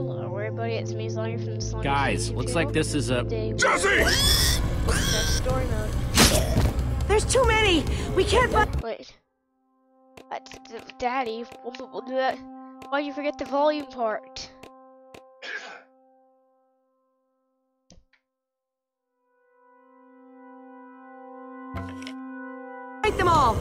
Hello, everybody. It's me, Slongi from the Slimy Guys, looks like this is a Jesse! story mode. There's too many! We can't find- Wait. That's, Daddy, why'd you forget the volume part? fight them all!